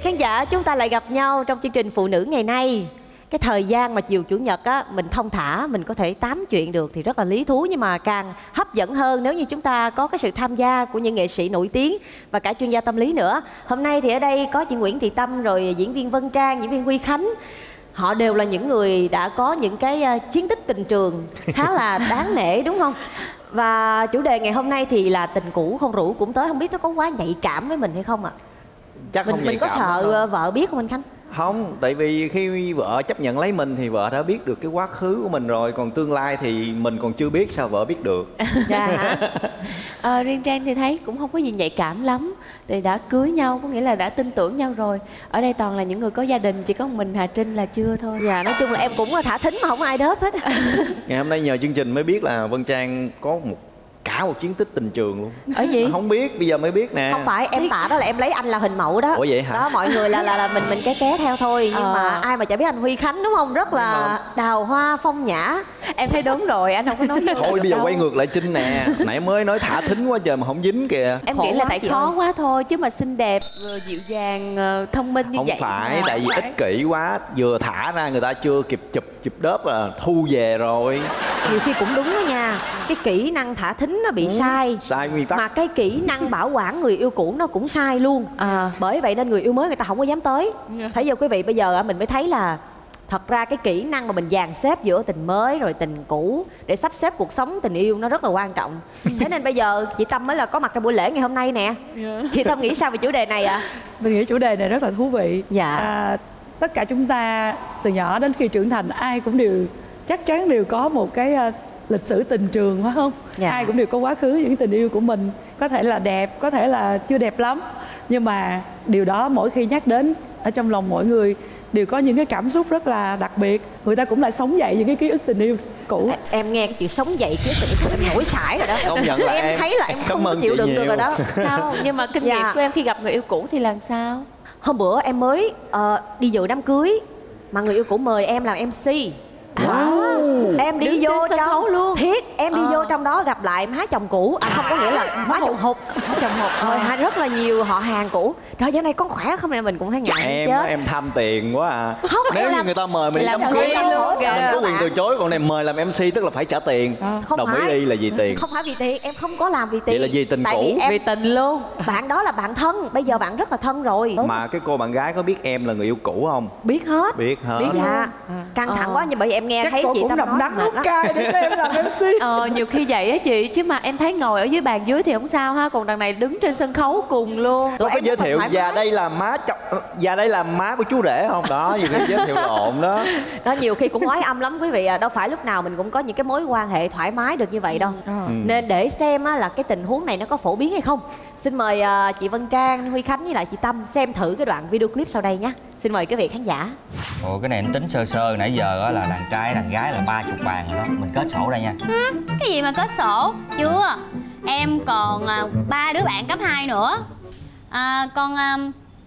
Vị khán giả, chúng ta lại gặp nhau trong chương trình Phụ nữ ngày nay. Cái thời gian mà chiều chủ nhật á, mình thông thả, mình có thể tám chuyện được thì rất là lý thú nhưng mà càng hấp dẫn hơn nếu như chúng ta có cái sự tham gia của những nghệ sĩ nổi tiếng và cả chuyên gia tâm lý nữa. Hôm nay thì ở đây có chị Nguyễn Thị Tâm rồi diễn viên Vân Trang, diễn viên Huy Khánh. Họ đều là những người đã có những cái ờ, chiến tích tình trường khá là đáng nể đúng không? Và chủ đề ngày hôm nay thì là tình cũ không rủ cũng tới không biết nó có quá nhạy cảm với mình hay không ạ? Chắc mình không mình có sợ đâu. ờ, vợ biết không anh Khánh? không tại vì khi vợ chấp nhận lấy mình thì vợ đã biết được cái quá khứ của mình rồi còn tương lai thì mình còn chưa biết sao vợ biết được Dạ hả? Ờ, riêng Trang thì thấy cũng không có gì nhạy cảm lắm Thì đã cưới nhau có nghĩa là đã tin tưởng nhau rồi Ở đây toàn là những người có gia đình Chỉ có một mình Hà Trinh là chưa thôi Dạ nói chung là em cũng thả thính mà không ai đớp hết. ngày hôm nay nhờ chương trình mới biết là vân trang có một cả một chiến tích tình trường luôn Ở gì? không biết bây giờ mới biết nè Không phải em tả đó là em lấy anh làm hình mẫu đó. Ủa vậy hả? Đó mọi người là là, là mình mình ké ké theo thôi nhưng Ờ. mà ai mà chả biết anh Huy Khánh đúng không? Rất là đào hoa phong nhã. Em thấy đúng rồi anh không có nói thôi bây giờ đâu. quay ngược lại trinh nè nãy mới nói thả thính quá trời mà không dính kìa Em Khổ nghĩ là tại khó ơi. quá thôi Chứ mà xinh đẹp, dịu dàng, ờ, thông minh như không vậy phải mà. tại vì ích kỷ quá vừa thả ra người ta chưa kịp chụp chụp đớp là thu về rồi Nhiều khi cũng đúng đó nha. Cái kỹ năng thả thính nó bị Ừ. sai. sai nguyên tắc Mà cái kỹ năng bảo quản người yêu cũ nó cũng sai luôn. À, Bởi vậy nên người yêu mới người ta không có dám tới. Thấy chưa quý vị bây giờ mình mới thấy là thật ra cái kỹ năng mà mình dàn xếp giữa tình mới rồi tình cũ để sắp xếp cuộc sống tình yêu nó rất là quan trọng thế nên bây giờ chị tâm mới là có mặt trong buổi lễ ngày hôm nay nè chị tâm nghĩ sao về chủ đề này ạ Mình nghĩ chủ đề này rất là thú vị. Dạ. À, tất cả chúng ta từ nhỏ đến khi trưởng thành ai cũng đều chắc chắn đều có một cái à, lịch sử tình trường phải không? Dạ. Ai cũng đều có quá khứ những tình yêu của mình có thể là đẹp, có thể là chưa đẹp lắm. Nhưng mà điều đó mỗi khi nhắc đến ở trong lòng mỗi người đều có những cái cảm xúc rất là đặc biệt. Người ta cũng lại sống dậy những cái ký ức tình yêu cũ. em nghe cái chuyện sống dậy chứ tự em nổi sải rồi đó Công nhận là em, em. thấy là em không có chịu chị đựng được rồi đó sao? Nhưng mà kinh Dạ. nghiệm của em khi gặp người yêu cũ thì làm sao? hôm bữa em mới ờ, đi dự đám cưới mà người yêu cũ mời em làm mc Wow. em đi Đứng vô trong luôn. thiết em đi Ờ. vô trong đó gặp lại má chồng cũ. À, không có nghĩa là má chồng hụt. Má chồng hụt rồi ha, rất là nhiều họ hàng cũ. Trời giờ này con khỏe không này mình cũng thấy ngại em chết. em tham tiền quá à. Không, nếu như làm- người ta mời mình làm cưới mình có quyền từ chối còn này mời làm mc tức là phải trả tiền. À. Không đồng phải. ý đi là vì tiền. Không phải vì tiền em không có làm vì tiền Vậy là vì tình tại cũ. vì em Vì tình luôn. Bạn đó là bạn thân. Bây giờ bạn rất là thân rồi. Mà cái cô bạn gái có biết em là người yêu cũ không? Biết hết. Biết hả Biết dạ căng thẳng Ờ. quá nhưng bởi vì em nghe thấy chị tâm nói đắn mệt hút lắm. cay để em làm MC. Ờ, nhiều khi vậy á chị Chứ mà em thấy ngồi ở dưới bàn dưới thì không sao ha Còn đằng này đứng trên sân khấu cùng luôn. Có em giới thiệu mái. đây là má chồng già đây là má của chú rể không? Đó nhiều khi giới thiệu lộn đó. Đó nhiều khi cũng nói âm lắm quý vị à đâu phải lúc nào mình cũng có những cái mối quan hệ thoải mái được như vậy đâu. Ờ. Ừ. nên để xem á, là cái tình huống này nó có phổ biến hay không. Xin mời à, chị Vân Trang Huy Khánh với lại chị Tâm xem thử cái đoạn video clip sau đây nhé xin mời quý vị khán giả. Ồ cái này em tính sơ sơ nãy giờ á là đàn trai đàn gái là ba chục bàn rồi đó. Mình kết sổ đây nha. Cái gì mà có sổ? Chưa. Em còn à, ba đứa bạn cấp 2 nữa. À, Con à,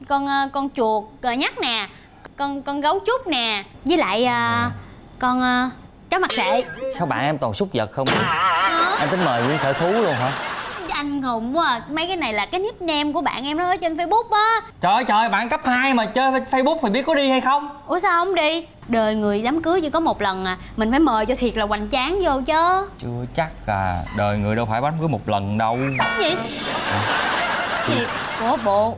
con à, con chuột à, nhắt nè. Con con gấu trúc nè. Với lại à, con à, chó mặt sệ Sao bạn em toàn súc vật không vậy? Em tính mời những sở thú luôn hả? Anh ngùng quá à. Mấy cái này là cái nickname của bạn em đó ở trên Facebook á. Trời ơi trời bạn cấp 2 mà chơi Facebook thì biết có đi hay không? Ủa sao không đi? Đời người đám cưới chỉ có một lần à. Mình phải mời cho thiệt là hoành tráng vô chứ. Chưa chắc à. Đời người đâu phải bánh cứ một lần đâu. Gì? Cái gì? Ủa bộ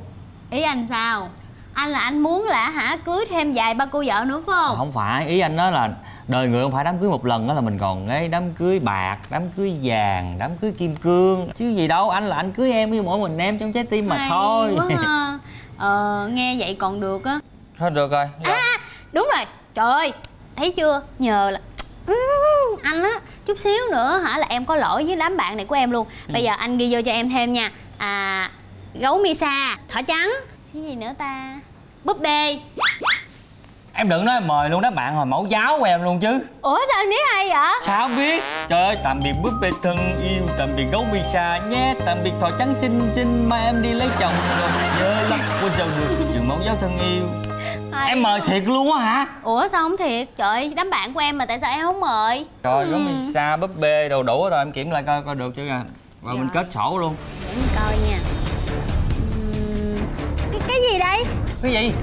Ý anh sao Anh là anh muốn là hả cưới thêm vài ba cô vợ nữa phải không? Không phải ý anh nói là Đời người không phải đám cưới một lần đó là mình còn ấy đám cưới bạc, đám cưới vàng, đám cưới kim cương. Chứ gì đâu anh là anh cưới em với mỗi mình em trong trái tim mà Hay thôi. quá ha. Ờ nghe vậy còn được á. Thôi được rồi À đúng rồi. Trời ơi Thấy chưa? Nhờ là Ừ, anh á chút xíu nữa hả là em có lỗi với đám bạn này của em luôn. Bây giờ anh ghi vô cho em thêm nha. À gấu misa thỏ trắng cái gì nữa ta? Búp bê. Em đừng nói em mời luôn đám bạn hồi mẫu giáo của em luôn chứ. Ủa sao anh biết hay vậy? Sao biết? Trời ơi tạm biệt búp bê thân yêu Tạm biệt gấu Misa nhé Tạm biệt thỏ trắng xinh xinh Mai em đi lấy chồng rồi Nhớ lắm Quên sao được Trường mẫu giáo thân yêu. Hay. Em mời thiệt luôn á hả? Ủa sao không thiệt? Trời ơi, đám bạn của em mà tại sao em không mời? Rồi gấu Misa búp bê đồ đủ rồi Em kiểm lại coi coi được chưa kìa. Và mình kết sổ luôn. Để mình coi nha cái gì đây? Cái gì?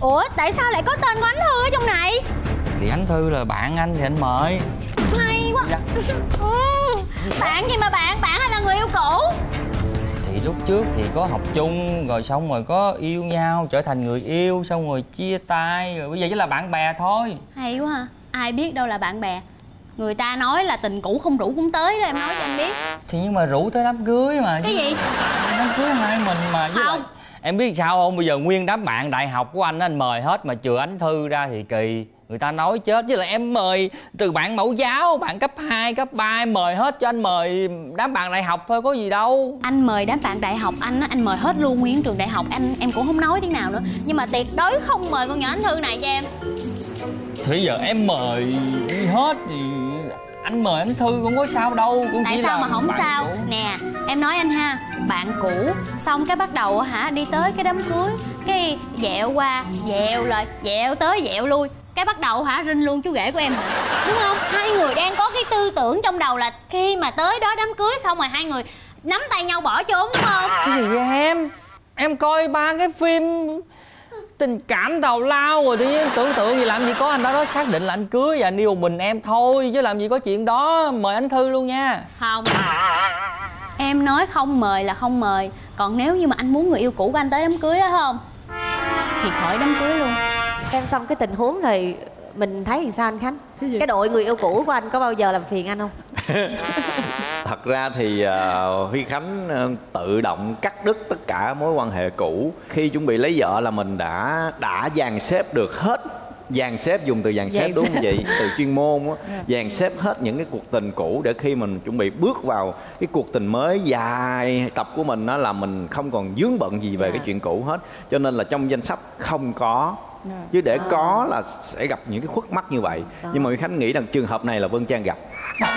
Ủa tại sao lại có tên của anh thư ở trong này? Thì anh thư là bạn anh thì anh mời. Hay quá. Dạ. Ừ, bạn gì mà bạn? Bạn hay là người yêu cũ? Thì lúc trước thì có học chung rồi xong rồi có yêu nhau trở thành người yêu xong rồi chia tay rồi bây giờ chỉ là bạn bè thôi. Hay quá ha. Ai biết đâu là bạn bè. Người ta nói là tình cũ không rủ cũng tới đó em nói cho anh biết. Thì nhưng mà rủ tới đám cưới mà cái gì? đám cưới hai mình mà với Không. lại em biết sao không? Bây giờ nguyên đám bạn đại học của anh á, anh mời hết mà trừ ánh thư ra thì kỳ. Người ta nói chết. Với lại em mời từ bạn mẫu giáo bạn cấp 2, cấp 3 em mời hết cho anh mời đám bạn đại học thôi có gì đâu. Anh mời đám bạn đại học anh á anh mời hết luôn nguyên trường đại học. Anh em cũng không nói tiếng nào nữa. Nhưng mà tuyệt đối không mời con nhỏ anh thư này cho em. Thì giờ em mời đi hết thì anh mời anh thư cũng có sao đâu cũng tại chỉ sao là mà không bạn sao? cũ. nè em nói anh ha bạn cũ xong cái bắt đầu hả đi tới cái đám cưới cái dẹo qua dẹo lại dẹo tới dẹo lui. Cái bắt đầu hả rinh luôn chú rể của em. Đúng không? Hai người đang có cái tư tưởng trong đầu là khi mà tới đó đám cưới xong rồi hai người nắm tay nhau bỏ trốn đúng không? Cái gì vậy em? Em coi ba cái phim tình cảm tào lao rồi tự nhiên em tưởng tượng gì làm gì có anh đó đó xác định là anh cưới và anh yêu một mình em thôi chứ làm gì có chuyện đó mời anh thư luôn nha không em nói không mời là không mời còn nếu như mà anh muốn người yêu cũ của anh tới đám cưới á không thì khỏi đám cưới luôn Em xong cái tình huống này mình thấy thì sao anh Khánh? Cái? Cái đội người yêu cũ của anh có bao giờ làm phiền anh không? thật ra thì uh, huy khánh ờ, tự động cắt đứt tất cả mối quan hệ cũ khi chuẩn bị lấy vợ là mình đã đã dàn xếp được hết dàn xếp dùng từ dàn xếp Dàn đúng không xếp. vậy từ chuyên môn á Dạ. dàn xếp hết những cái cuộc tình cũ để khi mình chuẩn bị bước vào cái cuộc tình mới dài tập của mình đó là mình không còn dướng bận gì về Dạ. cái chuyện cũ hết cho nên là trong danh sách không có. Chứ để À. có là sẽ gặp những cái khuất mắt như vậy. Đó. nhưng mà khánh nghĩ rằng trường hợp này là vân trang gặp.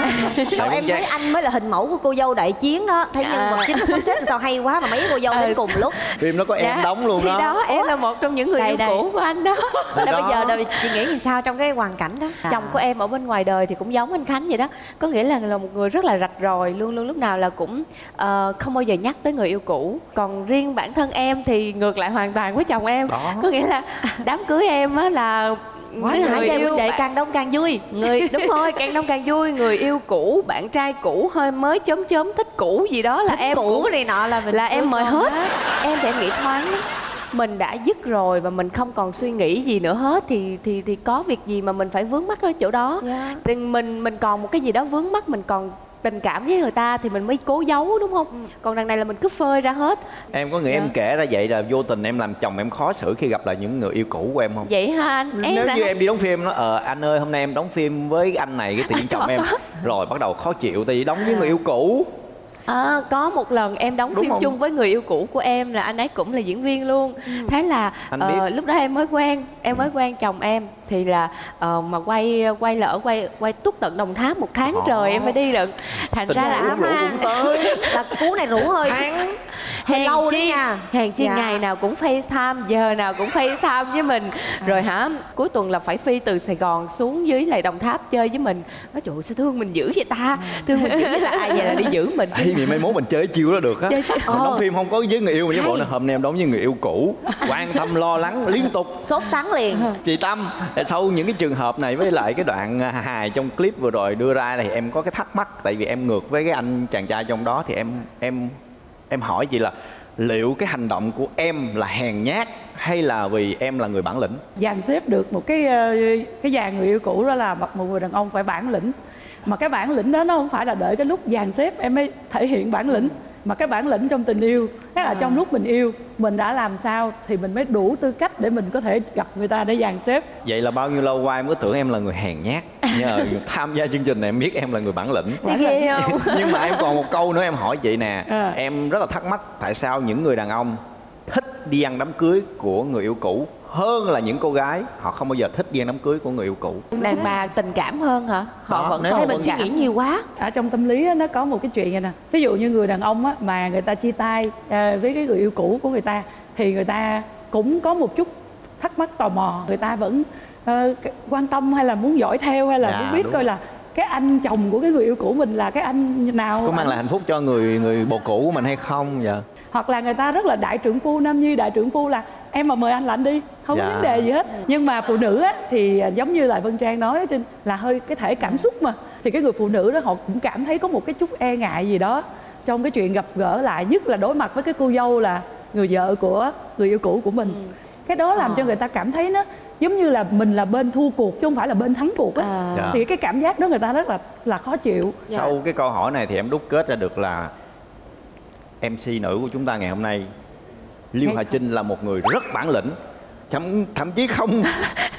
Tại em thấy anh mới là hình mẫu của cô dâu đại chiến đó. Thấy nhân vật chính nó sắp xếp sao hay quá mà mấy cô dâu đến Ừ. cùng lúc. Phim nó có em Dạ, đóng luôn thì đó, đó em là một trong những người Đây, yêu đây. cũ của anh đó. Bây giờ đời chị nghĩ thì sao trong cái hoàn cảnh đó? Chồng của em ở bên ngoài đời thì cũng giống anh khánh vậy đó. Có nghĩa là là một người rất là rạch ròi luôn luôn lúc nào là cũng ờ, không bao giờ nhắc tới người yêu cũ. Còn riêng bản thân em thì ngược lại hoàn toàn với chồng em. Đó. có nghĩa là đám cưới em á là Quá hả người gia yêu đệ bạn- càng đông càng vui. Người đúng rồi càng đông càng vui người yêu cũ bạn trai cũ hơi mới chớm chớm thích cũ gì đó là Thích em cũ cũng này nọ là mình là em mời hết. hết em thì em nghĩ thoáng mình đã dứt rồi và mình không còn suy nghĩ gì nữa hết thì thì thì có việc gì mà mình phải vướng mắc ở chỗ đó. Dạ. thì mình mình còn một cái gì đó vướng mắc mình còn tình cảm với người ta thì mình mới cố giấu đúng không? Còn đằng này là mình cứ phơi ra hết. Em có nghĩ Dạ. em kể ra vậy là vô tình em làm chồng em khó xử khi gặp lại những người yêu cũ của em không? Vậy hả anh? Nếu là- như em đi đóng phim nó ờ anh ơi hôm nay em đóng phim với anh này cái nhiên chồng em rồi bắt đầu khó chịu tại vì đóng với người yêu cũ. À, có một lần em đóng Đúng phim không? chung với người yêu cũ của em là anh ấy cũng là diễn viên luôn. Thế là Anh ờ, biết. lúc đó em mới quen em mới quen chồng em thì là ờ, mà quay quay lỡ quay quay tuốt tận đồng tháp một tháng Ồ. trời em mới đi lận thành tình ra là huống rủ á, cũng tới. Là cú này rủ hơi tháng Hèn lâu chi- đấy nha. Hèn chi Dạ. ngày nào cũng FaceTime, giờ nào cũng FaceTime với mình. Rồi hả, cuối tuần là phải phi từ Sài Gòn xuống dưới lại Đồng Tháp chơi với mình. Nói trời sao thương mình dữ vậy ta? Thương mình dữ vậy là ai vậy là đi giữ mình? Ê, vậy mai mốt mình chơi chiêu đó được á. Đóng Ờ. phim không có với người yêu mà với bộ này hôm nay em đóng với người yêu cũ. Quan tâm lo lắng liên tục. Sốt sắng liền. Chị tâm sau những cái trường hợp này với lại cái đoạn à, hài trong clip vừa rồi đưa ra thì em có cái thắc mắc, tại vì em ngược với cái anh chàng trai trong đó thì em em em hỏi chị là liệu cái hành động của em là hèn nhát hay là vì em là người bản lĩnh? Dạ, dàn xếp được một cái ờ, cái dàn người yêu cũ đó là một người đàn ông phải bản lĩnh. Mà cái bản lĩnh đó nó không phải là đợi cái lúc dàn xếp em mới thể hiện bản lĩnh mà cái bản lĩnh trong tình yêu tức là trong lúc mình yêu mình đã làm sao thì mình mới đủ tư cách để mình có thể gặp người ta để dàn xếp vậy là bao nhiêu lâu qua em có tưởng em là người hèn nhát nhờ tham gia chương trình này em biết em là người bản lĩnh ghê không? nhưng mà em còn một câu nữa em hỏi chị nè À. em rất là thắc mắc tại sao những người đàn ông thích đi ăn đám cưới của người yêu cũ hơn là những cô gái họ không bao giờ thích đi ăn đám cưới của người yêu cũ. Đàn bà tình cảm hơn hả? Họ Đó, vẫn còn mình suy nghĩ nhiều quá. Ở trong tâm lý á, nó có một cái chuyện này nè. Ví dụ như người đàn ông á, mà người ta chia tay à, với cái người yêu cũ của người ta thì người ta cũng có một chút thắc mắc tò mò. Người ta vẫn ờ, quan tâm hay là muốn dõi theo hay là Dạ, muốn biết coi là cái anh chồng của cái người yêu cũ mình là cái anh nào có mang lại hạnh phúc cho người người bồ cũ của mình hay không dạ hoặc là người ta rất là đại trượng phu nam nhi đại trượng phu là em mà mời anh là anh đi không có Dạ. vấn đề gì hết. Nhưng mà phụ nữ á, thì à, giống như lại vân trang nói á, trên là hơi cái thể cảm xúc mà. Thì cái người phụ nữ đó họ cũng cảm thấy có một cái chút e ngại gì đó. Trong cái chuyện gặp gỡ lại nhất là đối mặt với cái cô dâu là người vợ của người yêu cũ của mình. Cái đó làm cho người ta cảm thấy nó giống như là mình là bên thua cuộc chứ không phải là bên thắng cuộc á. À. Dạ. thì cái cảm giác đó người ta rất là là khó chịu. Sau cái câu hỏi này thì em đúc kết ra được là mc nữ của chúng ta ngày hôm nay liêu hà trinh là một người rất bản lĩnh. Thậm thậm chí không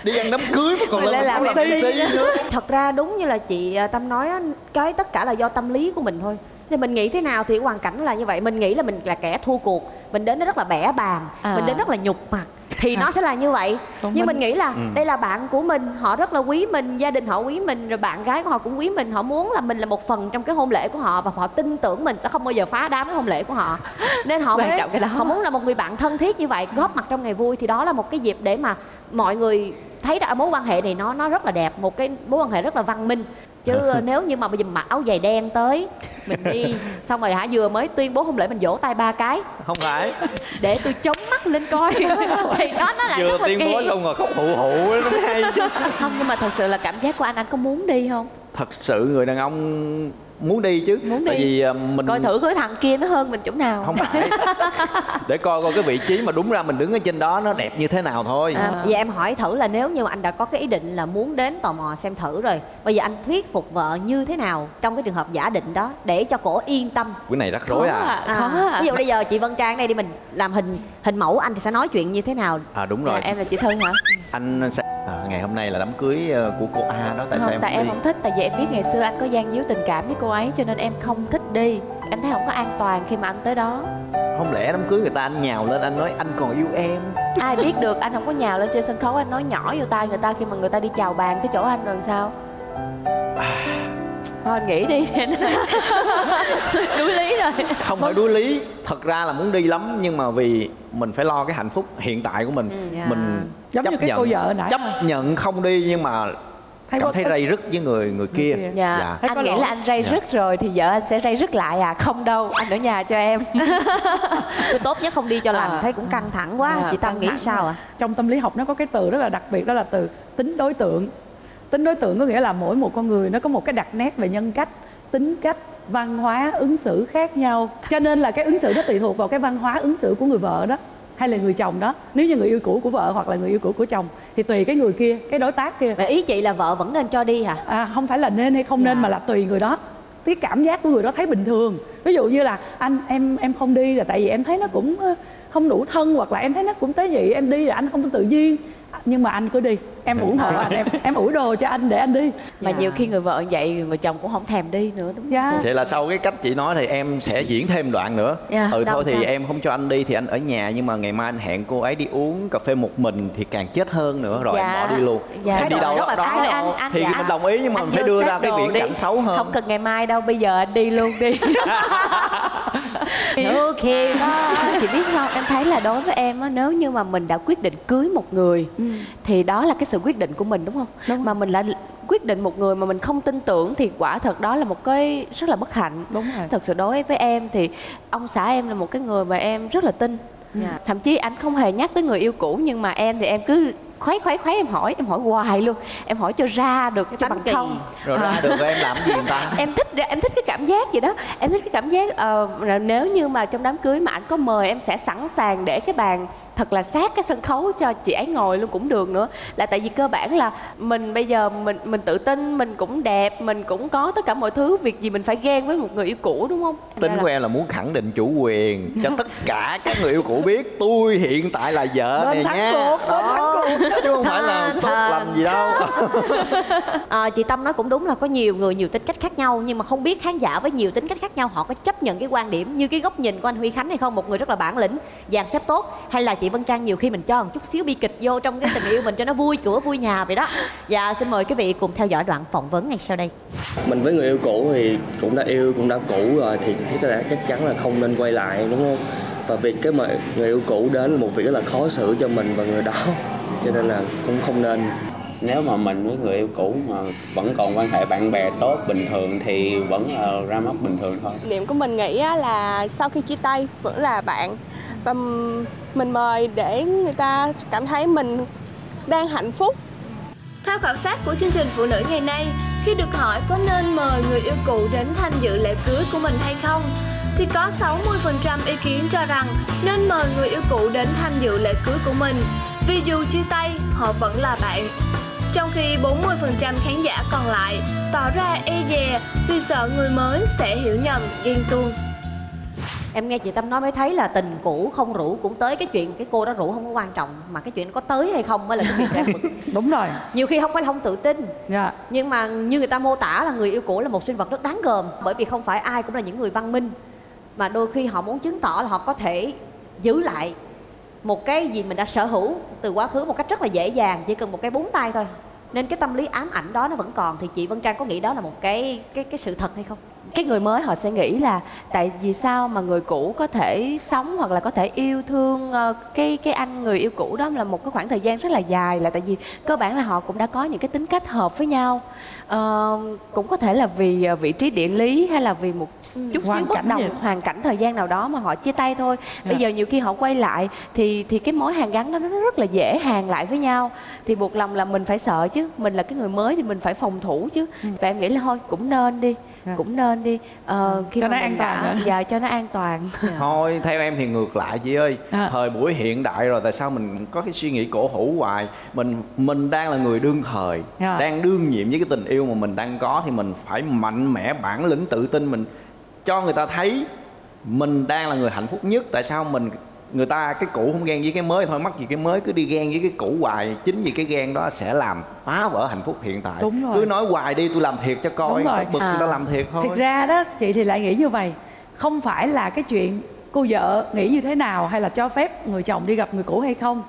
đi ăn đám cưới mà còn lên lên làm làm MC nữa. Thật ra đúng như là chị à, tâm nói á, cái tất cả là do tâm lý của mình thôi. Thì mình nghĩ thế nào thì hoàn cảnh là như vậy. Mình nghĩ là mình là kẻ thua cuộc. Mình đến đó rất là bẻ bàng À. mình đến rất là nhục mặt thì nó sẽ là như vậy. Còn nhưng mình- mình nghĩ là Ừ. đây là bạn của mình họ rất là quý mình gia đình họ quý mình rồi bạn gái của họ cũng quý mình. Họ muốn là mình là một phần trong cái hôn lễ của họ và họ tin tưởng mình sẽ không bao giờ phá đám cái hôn lễ của họ. Nên họ mới trọng cái đó. họ muốn là một người bạn thân thiết như vậy góp mặt trong ngày vui. Thì đó là một cái dịp để mà mọi người thấy ra mối quan hệ này nó nó rất là đẹp một cái mối quan hệ rất là văn minh chứ ờ, nếu như mà bây giờ mặc áo giày đen tới mình đi xong rồi hả vừa mới tuyên bố hôn lễ mình vỗ tay ba cái. Không phải. Để tôi chống mắt lên coi. Thì đó nó là vừa tuyên kỳ. bố xong rồi khóc hụ hụ nó hay chứ. Không nhưng mà thật sự là cảm giác của anh anh có muốn đi không? Thật sự người đàn ông muốn đi chứ. Muốn tại đi. vì à, mình coi thử cái thằng kia nó hơn mình chỗ nào. Không phải. Để coi coi cái vị trí mà đúng ra mình đứng ở trên đó nó đẹp như thế nào thôi. À. Vậy em hỏi thử là nếu như mà anh đã có cái ý định là muốn đến tò mò xem thử rồi Bây giờ anh thuyết phục vợ như thế nào trong cái trường hợp giả định đó Để cho cổ yên tâm? Cái này rắc rối à? Khó à. Ví dụ bây giờ chị Vân Trang đây đi mình làm hình hình mẫu anh thì sẽ nói chuyện như thế nào? À đúng rồi. Dạ, em là chị thân hả? Anh sẽ à, ngày hôm nay là đám cưới ờ, của cô A đó tại sao không em tại không em đi? không thích tại vì em biết ngày xưa anh có gian díu tình cảm với cô ấy cho nên em không thích đi. Em thấy không có an toàn khi mà anh tới đó. Không lẽ đám cưới người ta anh nhào lên anh nói anh còn yêu em? Ai biết được anh không có nhào lên trên sân khấu anh nói nhỏ vô tai người ta khi mà người ta đi chào bàn tới chỗ anh rồi sao thôi anh nghĩ đi. Đuối lý rồi. Không phải đuối lý thật ra là muốn đi lắm nhưng mà vì mình phải lo cái hạnh phúc hiện tại của mình. Dạ. mình giống như chấp cái nhận cô vợ nãy chấp nhận không đi nhưng mà Thấy cảm thấy ray rứt với người người kia. dạ, Dạ. Anh nghĩ lỗi. là anh ray Dạ. rứt rồi thì vợ anh sẽ ray rứt lại à? Không đâu anh ở nhà cho em. Tôi tốt nhất không đi cho lành À. Thấy cũng căng thẳng quá. À, Chị Tâm nghĩ sao ạ? trong tâm lý học nó có cái từ rất là đặc biệt đó là từ tính đối tượng tính đối tượng có nghĩa là mỗi một con người nó có một cái đặc nét về nhân cách tính cách văn hóa ứng xử khác nhau. Cho nên là cái ứng xử nó tùy thuộc vào cái văn hóa ứng xử của người vợ đó hay là người chồng đó. Nếu như người yêu cũ của vợ hoặc là người yêu cũ của chồng thì tùy cái người kia cái đối tác kia. Vậy ý chị là vợ vẫn nên cho đi hả? à, không phải là nên hay không nên Dạ. mà là tùy người đó. Cái cảm giác của người đó thấy bình thường. Ví dụ như là anh em em không đi là tại vì em thấy nó cũng không đủ thân hoặc là em thấy nó cũng tế nhị em đi là anh không tự nhiên nhưng mà anh cứ đi em ủng hộ anh em em ủi đồ cho anh để anh đi mà Dạ. nhiều khi người vợ vậy người chồng cũng không thèm đi nữa đúng không Dạ. vậy là sau cái cách chị nói thì em sẽ diễn thêm đoạn nữa Dạ, ừ thôi thì sao? em không cho anh đi thì anh ở nhà nhưng mà ngày mai anh hẹn cô ấy đi uống cà phê một mình thì càng chết hơn nữa rồi em bỏ đi luôn dạ. em đi đâu rất đó, là đó độ. anh, anh thì dạ. mình đồng ý nhưng mà Anh mình phải đưa ra cái viễn đi. cảnh xấu hơn không cần ngày mai đâu bây giờ anh đi luôn đi Ok. Đó, chị biết không em thấy là đối với em á nếu như mà mình đã quyết định cưới một người thì đó là cái sự quyết định của mình đúng không? Mà mình lại quyết định một người mà mình không tin tưởng thì quả thật đó là một cái rất là bất hạnh. Đúng rồi. Thật sự đối với em thì ông xã em là một cái người mà em rất là tin. Dạ. thậm chí anh không hề nhắc tới người yêu cũ nhưng mà em thì em cứ khuấy khuấy khuấy em hỏi em hỏi hoài luôn em hỏi cho ra được cho tánh bằng kỳ. không rồi ra À. được rồi em làm gì ta em thích em thích cái cảm giác gì đó em thích cái cảm giác ờ, là nếu như mà trong đám cưới mà anh có mời em sẽ sẵn sàng để cái bàn thật là sát cái sân khấu cho chị ấy ngồi luôn cũng được nữa. Là tại vì cơ bản là mình bây giờ mình mình tự tin mình cũng đẹp mình cũng có tất cả mọi thứ. Việc gì mình phải ghen với một người yêu cũ đúng không? Thành tính là- của em là muốn khẳng định chủ quyền cho tất cả các người yêu cũ biết. Tôi hiện tại là vợ Bên này nha. cuộc, đó. chứ không phải là tốt lành gì đâu. à, chị Tâm nói cũng đúng là có nhiều người nhiều tính cách khác nhau nhưng mà không biết khán giả với nhiều tính cách khác nhau họ có chấp nhận cái quan điểm như cái góc nhìn của anh Huy Khánh hay không? Một người rất là bản lĩnh dàn xếp tốt hay là chị Vân Trang nhiều khi mình cho một chút xíu bi kịch vô trong cái tình yêu mình cho nó vui cửa vui nhà vậy đó. Dạ xin mời quý vị cùng theo dõi đoạn phỏng vấn ngay sau đây. Mình với người yêu cũ thì cũng đã yêu cũng đã cũ rồi thì thiết là chắc chắn là không nên quay lại đúng không? Và việc cái mà người yêu cũ đến là một việc rất là khó xử cho mình và người đó cho nên là cũng không nên. Nếu mà mình với người yêu cũ mà vẫn còn quan hệ bạn bè tốt bình thường thì vẫn là ra mắt bình thường thôi. Niệm của mình nghĩ á là sau khi chia tay vẫn là bạn và mình mời để người ta cảm thấy mình đang hạnh phúc Theo khảo sát của chương trình Phụ nữ ngày nay, khi được hỏi có nên mời người yêu cũ đến tham dự lễ cưới của mình hay không, thì có 60% ý kiến cho rằng nên mời người yêu cũ đến tham dự lễ cưới của mình, vì dù chia tay, họ vẫn là bạn. Trong khi 40% khán giả còn lại tỏ ra e dè vì sợ người mới sẽ hiểu nhầm ghen tuông em nghe chị tâm nói mới thấy là tình cũ không rủ cũng tới cái chuyện cái cô đó rủ không có quan trọng mà cái chuyện có tới hay không mới là cái chuyện em bực. đúng rồi. Nhiều khi không phải là không tự tin. Dạ. Nhưng mà như người ta mô tả là người yêu cũ là một sinh vật rất đáng gờm bởi vì không phải ai cũng là những người văn minh. Mà đôi khi họ muốn chứng tỏ là họ có thể giữ lại một cái gì mình đã sở hữu từ quá khứ một cách rất là dễ dàng chỉ cần một cái búng tay thôi nên cái tâm lý ám ảnh đó nó vẫn còn, thì chị Vân Trang có nghĩ đó là một cái cái cái sự thật hay không? cái người mới họ sẽ nghĩ là tại vì sao mà người cũ có thể sống hoặc là có thể yêu thương ờ, cái cái anh người yêu cũ đó là một cái khoảng thời gian rất là dài là tại vì cơ bản là họ cũng đã có những cái tính cách hợp với nhau Ờ, cũng có thể là vì ờ, vị trí địa lý hay là vì một chút hoàn xíu bất cảnh đồng vậy. hoàn cảnh thời gian nào đó mà họ chia tay thôi bây Dạ. giờ nhiều khi họ quay lại thì thì cái mối hàn gắn đó nó rất là dễ hàn lại với nhau thì buộc lòng là mình phải sợ chứ mình là cái người mới thì mình phải phòng thủ chứ và em nghĩ là thôi cũng nên đi Ừ. cũng nên đi. Ờ, khi Cho mà nó mình an toàn đã dạ cho nó an toàn. Thôi theo em thì ngược lại chị ơi. À. thời buổi hiện đại rồi tại sao mình có cái suy nghĩ cổ hủ hoài? Mình mình đang là người đương thời Dạ. đang đương nhiệm với cái tình yêu mà mình đang có thì mình phải mạnh mẽ bản lĩnh tự tin mình cho người ta thấy mình đang là người hạnh phúc nhất. Tại sao mình người ta cái cũ không ghen với cái mới thôi mắc gì cái mới cứ đi ghen với cái cũ hoài chính vì cái ghen đó sẽ làm phá vỡ hạnh phúc hiện tại Đúng rồi. cứ nói hoài đi tôi làm thiệt cho coi Đúng rồi. bực À. ta làm thiệt thôi Thực ra đó chị thì lại nghĩ như vậy Không phải là cái chuyện cô vợ nghĩ như thế nào Hay là cho phép người chồng đi gặp người cũ hay không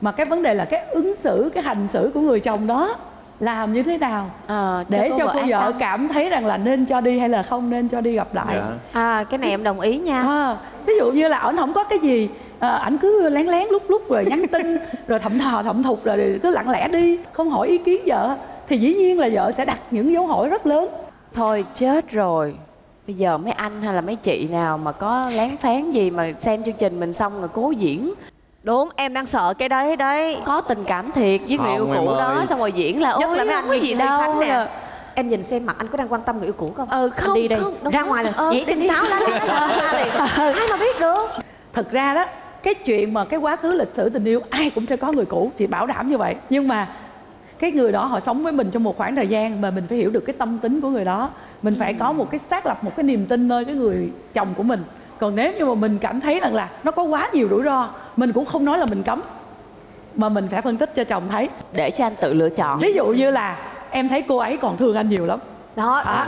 Mà cái vấn đề là cái ứng xử, cái hành xử của người chồng đó Làm như thế nào Ờ, Để cho cô an vợ tâm. cảm thấy rằng là nên cho đi hay là không nên cho đi gặp lại Dạ. À cái này em đồng ý nha. à, Ví dụ như là ảnh không có cái gì à, ảnh cứ lén lén lúc lúc rồi nhắn tin rồi thậm thò thậm thục rồi cứ lặng lẽ đi không hỏi ý kiến vợ thì dĩ nhiên là vợ sẽ đặt những dấu hỏi rất lớn thôi chết rồi bây giờ mấy anh hay là mấy chị nào mà có lén phán gì mà xem chương trình mình xong rồi cố diễn Đúng, em đang sợ cái đấy đấy. có tình cảm thiệt với người Không, yêu cũ đó ơi. xong rồi diễn là Nhất ôi là mấy anh có gì đâu Khánh nè. Em nhìn xem mặt anh có đang quan tâm người yêu cũ không? Ừ, Anh không, đi đây, không, ra ngoài là Ờ, nhảy trên sáo lá lá lá lá liền. Ai mà biết được. thực ra đó cái chuyện mà cái quá khứ lịch sử tình yêu ai cũng sẽ có người cũ chị bảo đảm như vậy. Nhưng mà cái người đó họ sống với mình trong một khoảng thời gian mà mình phải hiểu được cái tâm tính của người đó. Mình phải có một cái xác lập một cái niềm tin nơi cái người chồng của mình. Còn nếu như mà mình cảm thấy rằng là nó có quá nhiều rủi ro mình cũng không nói là mình cấm mà mình phải phân tích cho chồng thấy. Để cho anh tự lựa chọn. Ví dụ như là em thấy cô ấy còn thương anh nhiều lắm. Đó, à,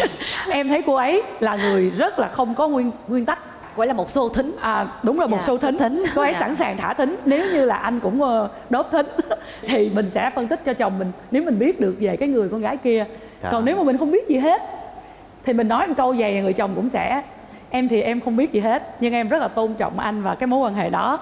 em thấy cô ấy là người rất là không có nguyên nguyên tắc gọi là một xô thính. À, đúng là một Dạ, thính. thính. Cô ấy Dạ. sẵn sàng thả thính nếu như là anh cũng ờ, đốt thính thì mình sẽ phân tích cho chồng mình nếu mình biết được về cái người con gái kia. Dạ. Còn nếu mà mình không biết gì hết thì mình nói một câu vậy người chồng cũng sẽ em thì em không biết gì hết nhưng em rất là tôn trọng anh và cái mối quan hệ đó.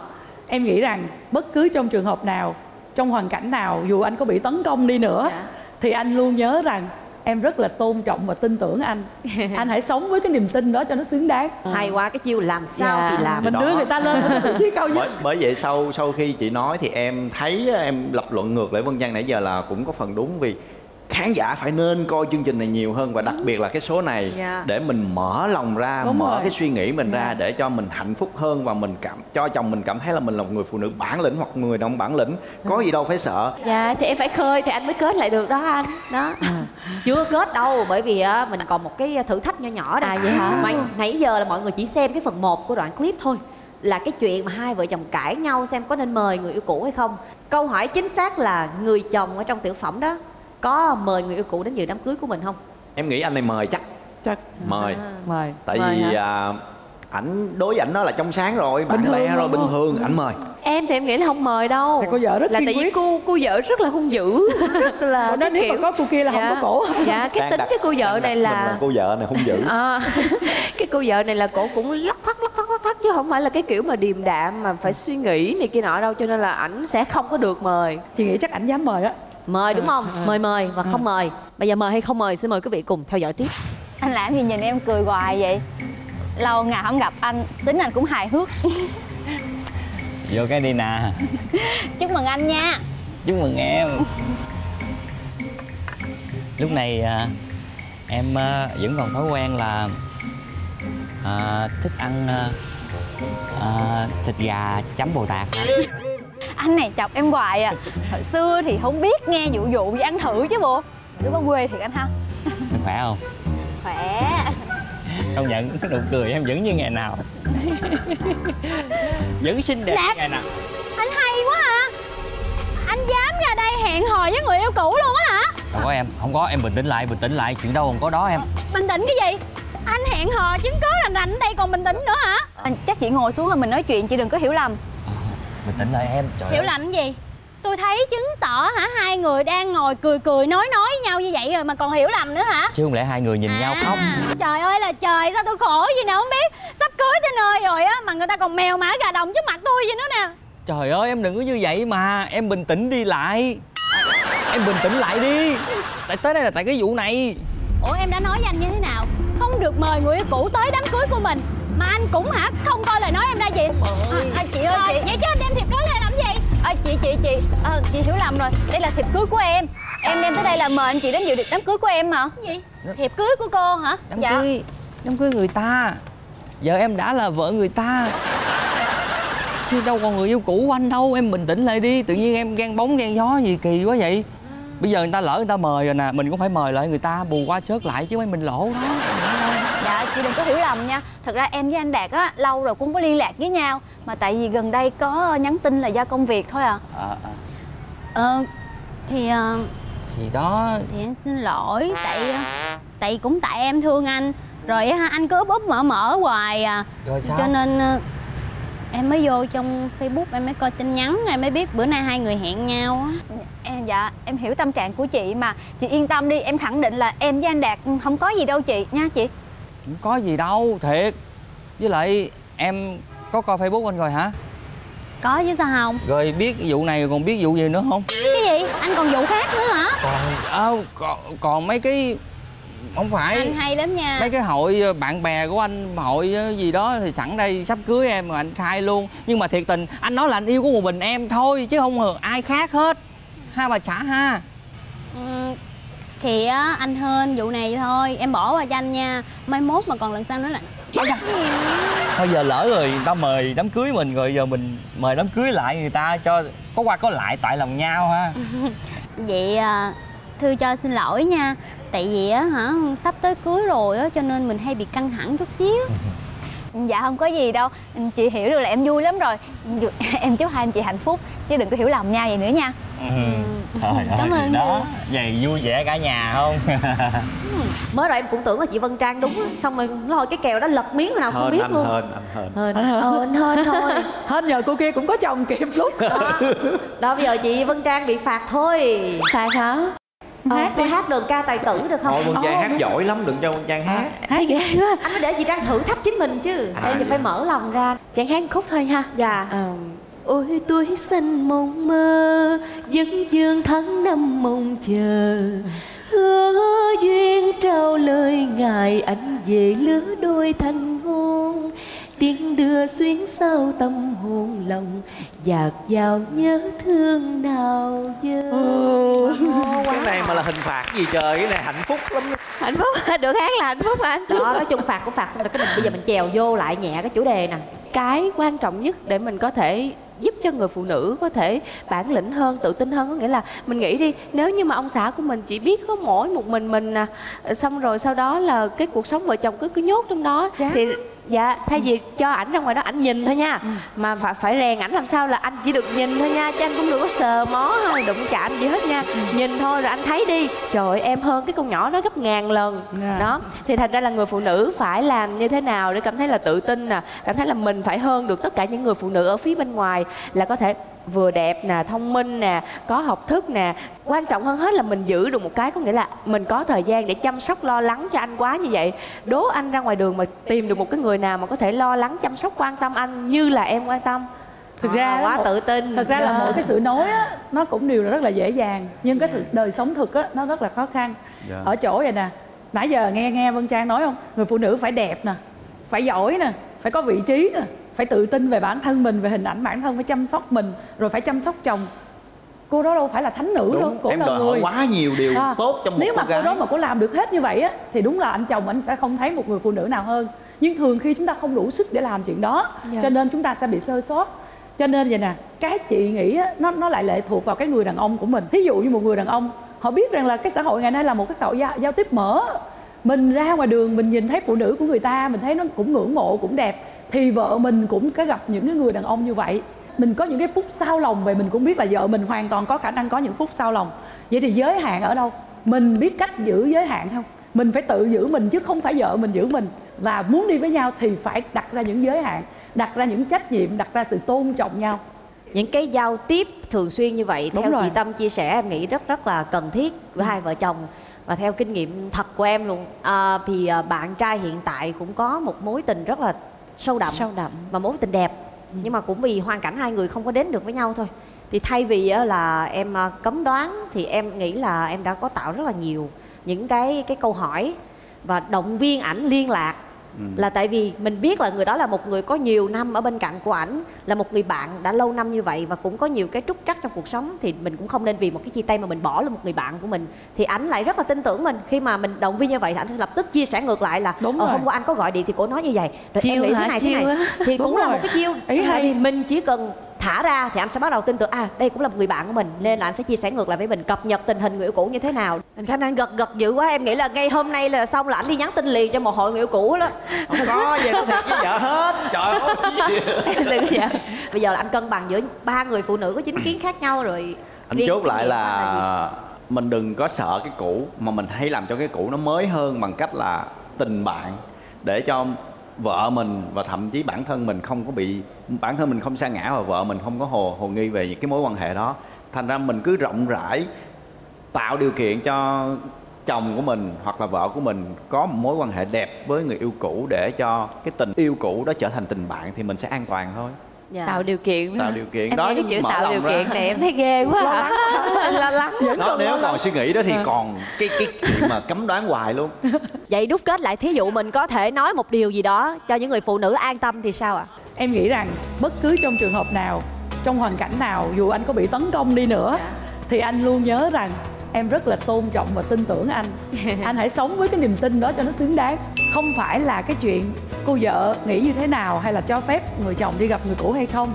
Em nghĩ rằng bất cứ trong trường hợp nào, trong hoàn cảnh nào dù anh có bị tấn công đi nữa Dạ. thì anh luôn nhớ rằng em rất là tôn trọng và tin tưởng anh. anh hãy sống với cái niềm tin đó cho nó xứng đáng. Hay quá cái chiêu làm sao Dạ. thì làm. Mình đưa người ta lên vị trí cao nhất. bởi bởi vậy sau sau khi chị nói thì em thấy em lập luận ngược lại Vân Trang nãy giờ là cũng có phần đúng vì khán giả phải nên coi chương trình này nhiều hơn và đặc biệt là cái số này Dạ. để mình mở lòng ra Đúng mở rồi. cái suy nghĩ mình ra Dạ. để cho mình hạnh phúc hơn và mình cảm cho chồng mình cảm thấy là mình là một người phụ nữ bản lĩnh hoặc người đàn ông bản lĩnh. Có gì đâu phải sợ. Dạ thì em phải khơi thì anh mới kết lại được đó anh. Đó. Chưa kết đâu bởi vì á, mình còn một cái thử thách nho nhỏ đây. À, vậy hả? mà nãy giờ là mọi người chỉ xem cái phần 1 của đoạn clip thôi. Là cái chuyện mà hai vợ chồng cãi nhau xem có nên mời người yêu cũ hay không. Câu hỏi chính xác là người chồng ở trong tiểu phẩm đó có mời người yêu cũ đến dự đám cưới của mình không? Em nghĩ anh này mời chắc. Chắc. Mời. Mời. tại Mời vì hả? à, ảnh đối với ảnh nó là trong sáng rồi Bình bạn thường lẽ rồi bình thường ảnh mời. Em thì em nghĩ là không mời đâu. Thì cô vợ rất là tại vì quyết. cô cô vợ rất là hung dữ. Rất là cái nếu mà có cô kia là không có cổ. dạ cái Đang tính đặt- cái cô vợ này là cô vợ này hung dữ. À, cái cô vợ này là cổ cũng lắc thắt lắc thắt lắc thắt chứ không phải là cái kiểu mà điềm đạm mà phải suy nghĩ này kia nọ đâu cho nên là ảnh sẽ không có được mời. Chị nghĩ chắc ảnh dám mời á mời đúng không? mời mời và không mời. Bây giờ mời hay không mời xin mời quý vị cùng theo dõi tiếp. Anh làm gì nhìn em cười hoài vậy? Lâu ngày không gặp anh tính anh cũng hài hước. Vô cái đi nè. Chúc mừng anh nha. Chúc mừng em. Lúc này à, em à, vẫn còn thói quen là à, thích ăn à, à, thịt gà chấm bồ tạt hả anh này chọc em hoài à. Hồi xưa thì không biết nghe dụ dụ gì ăn thử chứ bộ. Đứa con quê thiệt anh ha. Em khỏe không? Khỏe. Công nhận nụ cười em vẫn như ngày nào. Vẫn xinh đẹp như Đạt. ngày nào. anh hay quá à. Anh dám ra đây hẹn hò với người yêu cũ luôn á hả? Đâu có em không có. Em bình tĩnh lại bình tĩnh lại. Chuyện đâu còn có đó em. Bình tĩnh cái gì? Anh hẹn hò chứng cứ là rành ở đây còn bình tĩnh nữa hả? Anh chắc chị ngồi xuống rồi mình nói chuyện chị đừng có hiểu lầm bình tĩnh lại em. Trời hiểu ơi. lầm cái gì? Tôi thấy chứng tỏ hả? Hai người đang ngồi cười cười nói nói với nhau như vậy rồi mà còn hiểu lầm nữa hả? Chứ không lẽ hai người nhìn nhau khóc? À, trời ơi là trời sao tôi khổ gì nào không biết sắp cưới tới nơi rồi á mà người ta còn mèo mã gà đồng trước mặt tôi vậy nữa nè. Trời ơi em đừng có như vậy mà. Em bình tĩnh đi lại. Em bình tĩnh lại đi. Tại tới đây là tại cái vụ này. Ủa em đã nói với anh như thế nào? Không được mời người yêu cũ tới đám cưới của mình mà anh cũng hả? Không coi lời nói em ra gì à, à, chị ơi Rồi, chị. vậy chứ anh đem thiệp cưới lên làm gì? À, chị chị chị. À, chị hiểu lầm rồi. Đây là thiệp cưới của em. Em đem tới đây là mời anh chị đến dự đám cưới của em mà gì? Thiệp cưới của cô hả? Đám Dạ. cưới đám cưới người ta. Giờ em đã là vợ người ta. Chứ đâu còn người yêu cũ của anh đâu. Em bình tĩnh lại đi. Tự nhiên em ghen bóng ghen gió gì kỳ quá vậy. Bây giờ người ta lỡ người ta mời rồi nè. Mình cũng phải mời lại người ta. Bù qua sớt lại chứ mấy mình lỗ đó chị đừng có hiểu lầm nha. Thật ra em với anh đạt á lâu rồi cũng có liên lạc với nhau mà tại vì gần đây có nhắn tin là do công việc thôi à. À, à. ờ thì ờ, thì đó. thì em xin lỗi tại ờ, tại cũng tại em thương anh. Rồi á, anh cứ úp úp mở mở hoài à. Rồi sao? Cho nên ờ, em mới vô trong facebook em mới coi tin nhắn em mới biết bữa nay hai người hẹn nhau á. Em dạ em hiểu tâm trạng của chị mà. Chị yên tâm đi em khẳng định là em với anh đạt không có gì đâu chị nha chị không có gì đâu thiệt. Với lại em có coi facebook anh rồi hả? Có chứ sao không? Rồi biết vụ này còn biết vụ gì nữa không? Cái gì? Anh còn vụ khác nữa hả? Còn à, còn, còn mấy cái không phải. Anh hay lắm nha. Mấy cái hội ờ, bạn bè của anh hội ờ, gì đó thì sẵn đây sắp cưới em rồi anh khai luôn. Nhưng mà thiệt tình anh nói là anh yêu của một mình em thôi chứ không hề ai khác hết. Ha bà xã ha. Ừ, thì á anh hên vụ này thôi em bỏ qua cho anh nha. Mai mốt mà còn lần sau nữa là thôi giờ lỡ rồi người ta mời đám cưới mình rồi giờ mình mời đám cưới lại người ta cho có qua có lại tại lòng nhau ha. Vậy à, thư cho xin lỗi nha. Tại vì á hả sắp tới cưới rồi á cho nên mình hay bị căng thẳng chút xíu. Dạ không có gì đâu. Chị hiểu được là em vui lắm rồi. Em chúc hai anh chị hạnh phúc chứ đừng có hiểu lầm nhau vậy nữa nha ừ. Trời Cảm ơn đó vậy vui vẻ cả nhà không? Mới rồi em cũng tưởng là chị Vân Trang đúng á. Xong rồi lôi cái kèo đó lật miếng nào không hên biết anh luôn. hên anh hên. Hên ờ anh hên thôi. Hên nhờ cô kia cũng có chồng kịp lúc. Đó. đó bây giờ chị Vân Trang bị phạt thôi. Phải hả? Ờ, Hát đi. thôi hát đơn ca tài tử được thôi không Vân Trang hát giỏi lắm đừng cho Vân Trang hát. Thấy ghê quá. Anh mới để chị Trang thử thách chính mình chứ. À. em thì phải mở lòng ra. Chẳng hát khúc thôi ha. Dạ. Ờ, Ôi tuổi xanh mộng mơ Dân dương tháng năm mong chờ. Hứa duyên trao lời ngài anh về lứa đôi thành hôn. Tiếng đưa xuyến sao tâm hồn lòng Dạt vào nhớ thương nào giờ cái này mà là hình phạt gì trời cái này hạnh phúc lắm. Hạnh phúc được hát là hạnh phúc anh đó nói chung phạt cũng phạt xong rồi cái mình bây giờ mình chèo vô lại nhẹ cái chủ đề nè. Cái quan trọng nhất để mình có thể giúp cho người phụ nữ có thể bản lĩnh hơn tự tin hơn. Có nghĩa là mình nghĩ đi nếu như mà ông xã của mình chỉ biết có mỗi một mình mình nè xong rồi sau đó là cái cuộc sống vợ chồng cứ cứ nhốt trong đó thì dạ thay vì cho ảnh ra ngoài đó ảnh nhìn thôi nha. Mà phải phải rèn ảnh làm sao là anh chỉ được nhìn thôi nha chứ anh cũng đừng có sờ mó hay đụng chạm gì hết nha. Nhìn thôi rồi anh thấy đi. Trời ơi, em hơn cái con nhỏ đó gấp ngàn lần. Dạ. đó thì thành ra là người phụ nữ phải làm như thế nào để cảm thấy là tự tin nè cảm thấy là mình phải hơn được tất cả những người phụ nữ ở phía bên ngoài là có thể vừa đẹp nè thông minh nè có học thức nè. Quan trọng hơn hết là mình giữ được một cái có nghĩa là mình có thời gian để chăm sóc lo lắng cho anh quá như vậy. Đố anh ra ngoài đường mà tìm được một cái người nào mà có thể lo lắng chăm sóc quan tâm anh như là em quan tâm? Thực ra À, đó, quá một- tự tin. thực ra là Dạ. mỗi cái sự nói á nó cũng đều là rất là dễ dàng nhưng cái thực, đời sống thực á nó rất là khó khăn. Dạ. ở chỗ vậy nè nãy giờ nghe nghe vân trang nói không? Người phụ nữ phải đẹp nè phải giỏi nè phải có vị trí nè phải tự tin về bản thân mình về hình ảnh bản thân phải chăm sóc mình rồi phải chăm sóc chồng. Cô đó đâu phải là thánh nữ đâu đúng cô em là đòi hỏi người. quá nhiều điều À, tốt trong một nếu cô mà gái cô đó mà cô làm được hết như vậy á thì đúng là anh chồng anh sẽ không thấy một người phụ nữ nào hơn. Nhưng thường khi chúng ta không đủ sức để làm chuyện đó Dạ. cho nên chúng ta sẽ bị sơ sót. Cho nên vậy nè cái chị nghĩ á, nó nó lại lệ thuộc vào cái người đàn ông của mình. Thí dụ như một người đàn ông họ biết rằng là cái xã hội ngày nay là một cái xã hội giao, giao tiếp mở. Mình ra ngoài đường mình nhìn thấy phụ nữ của người ta mình thấy nó cũng ngưỡng mộ cũng đẹp thì vợ mình cũng có gặp những cái người đàn ông như vậy. Mình có những cái phút sao lòng về mình cũng biết là vợ mình hoàn toàn có khả năng có những phút sao lòng. Vậy thì giới hạn ở đâu? Mình biết cách giữ giới hạn không? Mình phải tự giữ mình chứ không phải vợ mình giữ mình. Và muốn đi với nhau thì phải đặt ra những giới hạn đặt ra những trách nhiệm đặt ra sự tôn trọng nhau. Những cái giao tiếp thường xuyên như vậy Đúng theo rồi. chị Tâm chia sẻ em nghĩ rất rất là cần thiết với hai vợ chồng. Và theo kinh nghiệm thật của em luôn à, thì à, bạn trai hiện tại cũng có một mối tình rất là sâu đậm sâu đậm. và mối tình đẹp. Nhưng mà cũng vì hoàn cảnh hai người không có đến được với nhau thôi. Thì thay vì á, là em à, cấm đoán thì em nghĩ là em đã có tạo rất là nhiều những cái cái câu hỏi và động viên ảnh liên lạc Ừ. là tại vì mình biết là người đó là một người có nhiều năm ở bên cạnh của ảnh là một người bạn đã lâu năm như vậy và cũng có nhiều cái trúc trắc trong cuộc sống thì mình cũng không nên vì một cái chia tay mà mình bỏ luôn một người bạn của mình thì ảnh lại rất là tin tưởng mình khi mà mình động viên như vậy thì ảnh sẽ lập tức chia sẻ ngược lại là Đúng ờ, hôm qua anh có gọi điện thì cổ nói như vậy rồi Chiêu em nghĩ hả? thế này thế này á. thì Đúng cũng là rồi. một cái chiêu Ý hay. Mình chỉ cần thả ra thì anh sẽ bắt đầu tin tưởng à đây cũng là một người bạn của mình nên là anh sẽ chia sẻ ngược lại với mình cập nhật tình hình người yêu cũ như thế nào. Anh khả năng gật gật dữ quá em nghĩ là ngay hôm nay là xong là anh đi nhắn tin liền cho một hội người yêu cũ đó. Không có về nói thiệt với vợ hết. Trời ơi đừng có bây giờ là anh cân bằng giữa ba người phụ nữ có chính kiến khác nhau rồi. Anh chốt lại anh là mình đừng có sợ cái cũ mà mình hãy làm cho cái cũ nó mới hơn bằng cách là tình bạn để cho vợ mình và thậm chí bản thân mình không có bị, bản thân mình không sa ngã và vợ mình không có hồ hồ nghi về những cái mối quan hệ đó. Thành ra mình cứ rộng rãi tạo điều kiện cho chồng của mình hoặc là vợ của mình có một mối quan hệ đẹp với người yêu cũ để cho cái tình yêu cũ đó trở thành tình bạn thì mình sẽ an toàn thôi. Dạ. tạo điều kiện. Tạo điều kiện. Em đó cái chữ tạo điều ra. kiện này em thấy ghê quá à. lo lắng. Đó nếu còn suy nghĩ đó thì còn cái cái chuyện mà cấm đoán hoài luôn. Vậy đúc kết lại thí dụ mình có thể nói một điều gì đó cho những người phụ nữ an tâm thì sao ạ? Em nghĩ rằng bất cứ trong trường hợp nào trong hoàn cảnh nào dù anh có bị tấn công đi nữa thì anh luôn nhớ rằng em rất là tôn trọng và tin tưởng anh anh hãy sống với cái niềm tin đó cho nó xứng đáng không phải là cái chuyện cô vợ nghĩ như thế nào hay là cho phép người chồng đi gặp người cũ hay không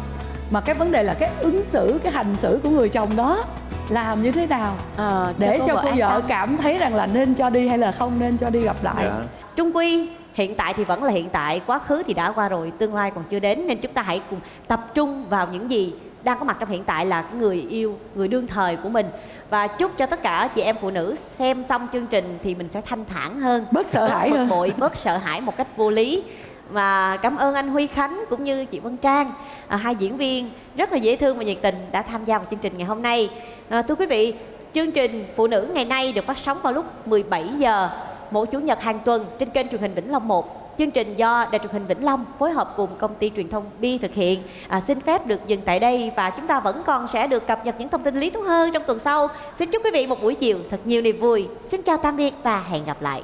mà cái vấn đề là cái ứng xử cái hành xử của người chồng đó làm như thế nào Ờ, để cho cô vợ tâm. cảm thấy rằng là nên cho đi hay là không nên cho đi gặp lại Dạ. trung quy hiện tại thì vẫn là hiện tại quá khứ thì đã qua rồi tương lai còn chưa đến nên chúng ta hãy cùng tập trung vào những gì đang có mặt trong hiện tại là người yêu người đương thời của mình. Và chúc cho tất cả chị em phụ nữ xem xong chương trình thì mình sẽ thanh thản hơn. Bớt sợ hãi hơn. bội bớt sợ hãi một cách vô lý. Và cảm ơn anh Huy Khánh cũng như chị Vân Trang. À, hai diễn viên rất là dễ thương và nhiệt tình đã tham gia vào chương trình ngày hôm nay. À, thưa quý vị chương trình phụ nữ ngày nay được phát sóng vào lúc 17 giờ mỗi chủ nhật hàng tuần trên kênh truyền hình Vĩnh Long 1 Chương trình do Đài truyền hình Vĩnh Long phối hợp cùng công ty truyền thông Bi thực hiện. À, xin phép được dừng tại đây và chúng ta vẫn còn sẽ được cập nhật những thông tin lý thú hơn trong tuần sau. Xin chúc quý vị một buổi chiều thật nhiều niềm vui. Xin chào tạm biệt và hẹn gặp lại.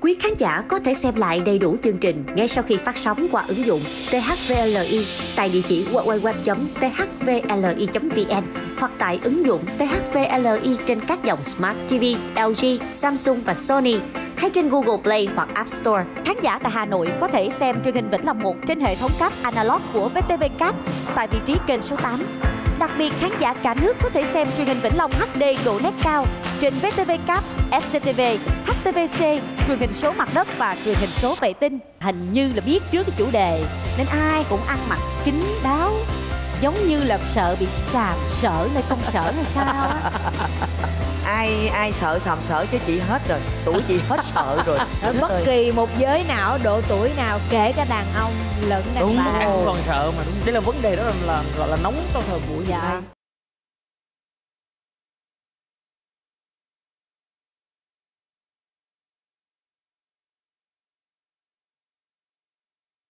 Quý khán giả có thể xem lại đầy đủ chương trình ngay sau khi phát sóng qua ứng dụng THVLI tại địa chỉ www.thvli.vn hoặc tại ứng dụng THVLI trên các dòng Smart TV, LG, Samsung và Sony hay trên Google Play hoặc App Store. Khán giả tại Hà Nội có thể xem truyền hình Vĩnh Long 1 trên hệ thống cáp analog của VTV Cáp tại vị trí kênh số 8. Đặc biệt khán giả cả nước có thể xem truyền hình Vĩnh Long HD độ nét cao trên VTV Cáp, SCTV, HTVC, truyền hình số mặt đất và truyền hình số vệ tinh. Hình như là biết trước cái chủ đề nên ai cũng ăn mặc kín đáo giống như là sợ bị sàm sợ nơi công sở hay sao? Á ai ai sợ sàm sợ chứ chị hết rồi. Tuổi chị hết sợ rồi. Ở bất kỳ một giới nào độ tuổi nào kể cả đàn ông lẫn đàn đúng bà. ai cũng còn sợ mà đúng. Đây là vấn đề đó là, là gọi là nóng trong thời buổi hiện Dạ. nay